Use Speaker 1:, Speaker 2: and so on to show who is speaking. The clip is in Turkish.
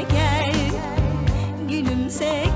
Speaker 1: gel Gülümse gel